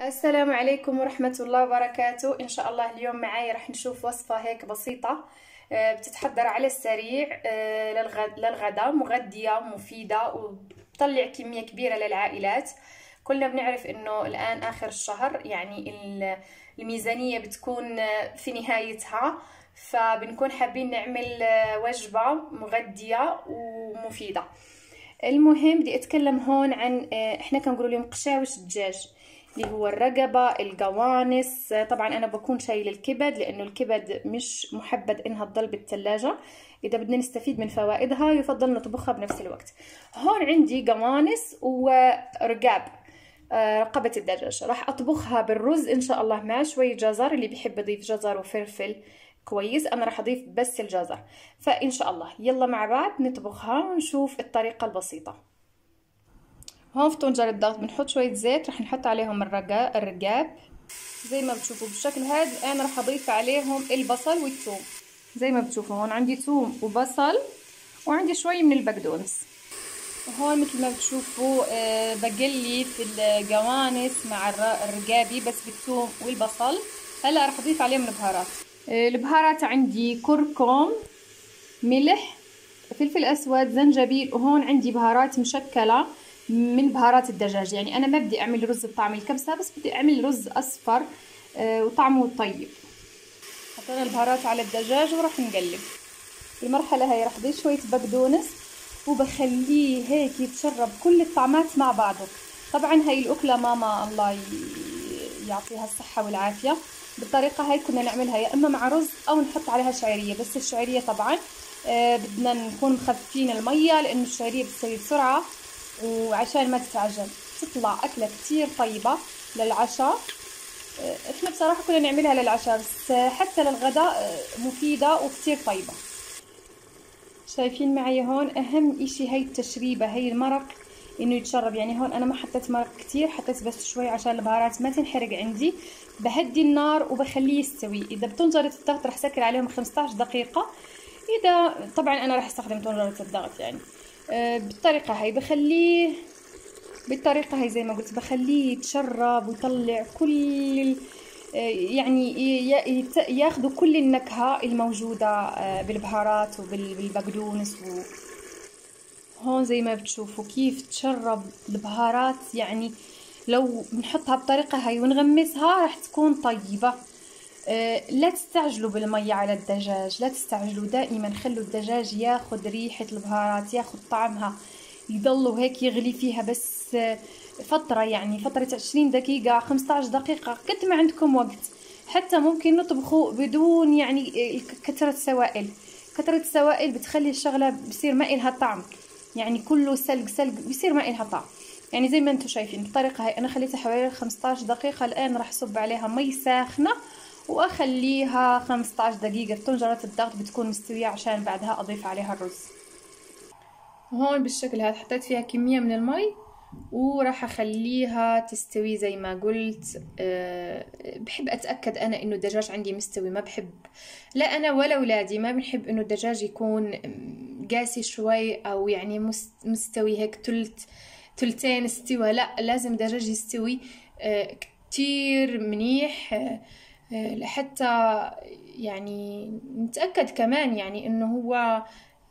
السلام عليكم ورحمة الله وبركاته. إن شاء الله اليوم معاي راح نشوف وصفة هيك بسيطة آه، بتتحضر على السريع آه، للغد... للغدا مغذية مفيدة وبتطلع كمية كبيرة للعائلات. كلنا بنعرف إنه الآن آخر الشهر يعني الميزانية بتكون في نهايتها فبنكون حابين نعمل وجبة مغذية ومفيدة. المهم بدي أتكلم هون عن آه، إحنا كنقولوا لهم قشاوش الدجاج. اللي هو الرقبة القوانص طبعا أنا بكون شايل الكبد لأنه الكبد مش محبذ إنها تضل بالثلاجة إذا بدنا نستفيد من فوائدها يفضل نطبخها بنفس الوقت. هون عندي قوانص ورقاب آه، رقبة الدجاج. راح أطبخها بالرز. إن شاء الله مع شوية جزر. اللي بيحب يضيف جزر وفلفل كويس أنا راح أضيف بس الجزر. فإن شاء الله يلا مع بعض نطبخها ونشوف الطريقة البسيطة. هون في طنجرة الضغط بنحط شوية زيت رح نحط عليهم الرقاب الرقاب زي ما بتشوفوا بالشكل هذا أنا رح أضيف عليهم البصل والثوم. زي ما بتشوفوا هون عندي ثوم وبصل وعندي شوي من البقدونس. وهون مثل ما بتشوفوا آه بقلي في القوانص مع الرقابي بس بالثوم والبصل. هلا رح أضيف عليهم البهارات. آه البهارات عندي كركم ملح فلفل أسود زنجبيل وهون عندي بهارات مشكلة. من بهارات الدجاج. يعني أنا ما بدي أعمل رز بطعم الكبسة بس بدي أعمل رز أصفر آه وطعمه طيب. حطينا البهارات على الدجاج وراح نقلب. المرحلة هاي راح اضيف شوية بقدونس وبخليه هيك يتشرب كل الطعمات مع بعضه. طبعا هاي الأكلة ماما الله يعطيها الصحة والعافية. بالطريقة هاي كنا نعملها يا إما مع رز أو نحط عليها شعرية. بس الشعرية طبعا آه بدنا نكون مخففين المية لأنه الشعرية بتسوي بسرعة. وعشان ما تتعجن. تطلع أكلة كتير طيبة للعشاء. إحنا بصراحة كنا نعملها للعشاء بس حتى للغداء مفيدة وكتير طيبة. شايفين معي هون أهم إشي هي التشريبة هي المرق إنه يتشرب. يعني هون أنا ما حطيت مرق كتير حطيت بس شوي عشان البهارات ما تنحرق عندي. بهدي النار وبخليه يستوي. إذا بتنجرة الضغط رح سكر عليهم 15 دقيقة. إذا طبعا أنا رح أستخدم طنجرة الضغط يعني. آه، بالطريقة هاي بخليه بالطريقة هاي زي ما قلت بخليه يتشرب ويطلع كل آه، يعني ياخذوا كل النكهة الموجودة آه، بالبهارات وبالبقدونس و هون زي ما بتشوفوا كيف تشرب البهارات. يعني لو بنحطها بطريقة هاي ونغمسها راح تكون طيبة. آه، لا تستعجلوا بالمية على الدجاج لا تستعجلوا دائما خلوا الدجاج ياخد ريحة البهارات ياخد طعمها يضلوا هيك يغلي فيها بس آه، فترة يعني فترة عشرين دقيقة خمسة دقيقة قد ما عندكم وقت. حتى ممكن نطبخوا بدون يعني آه، كثرة سوائل. كثرة السوائل بتخلي الشغلة بصير ما إلها طعم. يعني كله سلق سلق بصير ما إلها طعم. يعني زي ما أنتم شايفين الطريقة هاي أنا خليتها حوالي 15 دقيقة الآن راح صب عليها مي ساخنة وأخليها 15 دقيقة. في طنجرة الضغط بتكون مستوية عشان بعدها أضيف عليها الرز. هون بالشكل هذا حطيت فيها كمية من المي وراح أخليها تستوي زي ما قلت. أه بحب أتأكد أنا إنه الدجاج عندي مستوي ما بحب. لا أنا ولا أولادي ما بنحب إنه الدجاج يكون قاسي شوي أو يعني مستوي هيك تلت تلتين استوى. لا لازم الدجاج يستوي. أه كتير منيح. أه لحتى يعني نتأكد كمان يعني إنه هو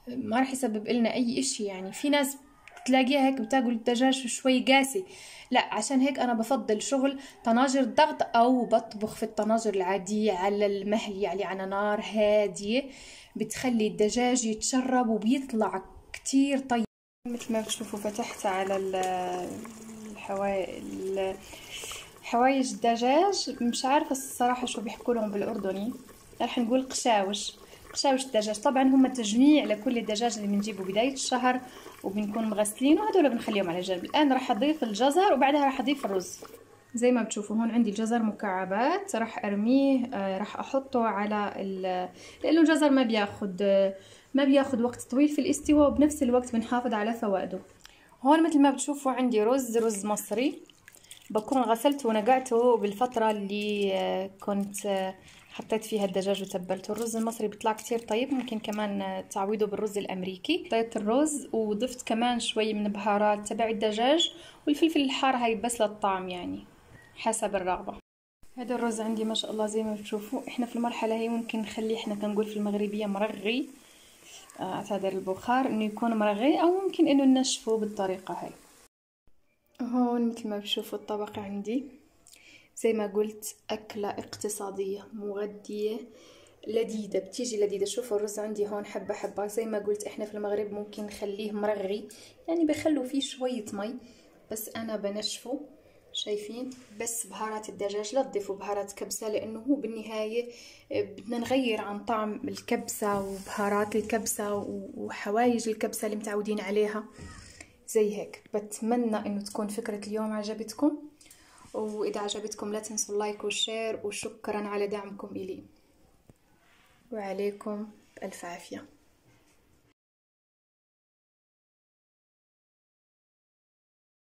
ما راح يسبب لنا أي إشي. يعني في ناس تلاقيها هيك بتاكل الدجاج شوي قاسي. لا عشان هيك أنا بفضل شغل طناجر ضغط أو بطبخ في الطناجر العادية على المهل يعني على نار هادية. بتخلي الدجاج يتشرب وبيطلع كتير طيب. مثل ما بتشوفوا فتحت على الحوايل حوايج الدجاج مش عارفة الصراحة شو بيحكوا لهم بالأردني. رح نقول قشاوش. قشاوش الدجاج. طبعا هم تجميع لكل الدجاج اللي بنجيبه بداية الشهر وبنكون مغسلين وهدول بنخليهم على جنب. الآن راح أضيف الجزر وبعدها راح أضيف الرز. زي ما بتشوفوا هون عندي الجزر مكعبات. راح أرميه آه راح أحطه على لأنه الجزر ما بياخد ما بياخد وقت طويل في الاستواء وبنفس الوقت بنحافظ على فوائده. هون مثل ما بتشوفوا عندي رز رز مصري. بكون غسلته ونقعته بالفترة اللي آه، كنت آه، حطيت فيها الدجاج وتبلته الرز المصري بيطلع كتير طيب ممكن كمان آه، تعويضه بالرز الأمريكي. حطيت الرز وضفت كمان شوي من بهارات تبع الدجاج والفلفل الحار هاي بس للطعم يعني حسب الرغبة. هذا الرز عندي ما شاء الله زي ما بتشوفوا. إحنا في المرحلة هي ممكن نخليه إحنا كنقول في المغربية مرغي. اعتذر البخار إنه يكون مرغي أو ممكن إنه ننشفه بالطريقة هاي. هون مثل ما بتشوفوا الطبق عندي زي ما قلت أكلة اقتصادية مغذية لذيذة بتيجي لذيذة. شوفوا الرز عندي هون حبة حبة. زي ما قلت إحنا في المغرب ممكن نخليه مرغي يعني بخلوا فيه شوية مي بس أنا بنشفه شايفين؟ بس بهارات الدجاج لا تضيفوا بهارات كبسة لأنه هو بالنهاية آه، بدنا نغير عن طعم الكبسة وبهارات الكبسة وحوايج الكبسة اللي متعودين عليها. زي هيك. بتمنى إنه تكون فكرة اليوم عجبتكم وإذا عجبتكم لا تنسوا اللايك والشير وشكرا على دعمكم إلي. وعليكم بألف عافية.